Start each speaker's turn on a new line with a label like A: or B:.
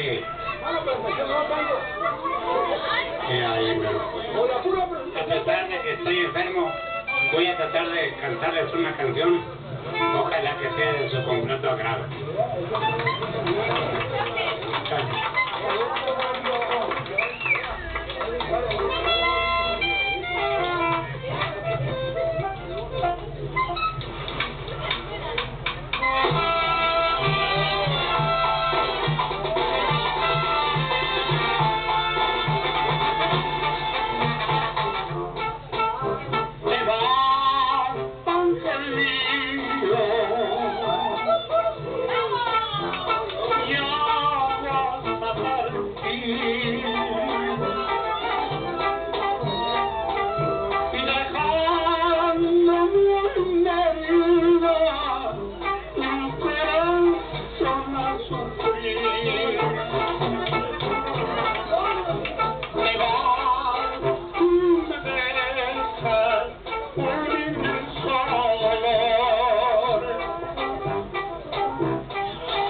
A: ¿Qué hay, hermano? A pesar de que estoy enfermo, voy a tratar de cantarles una canción. Ojalá que sea de su completo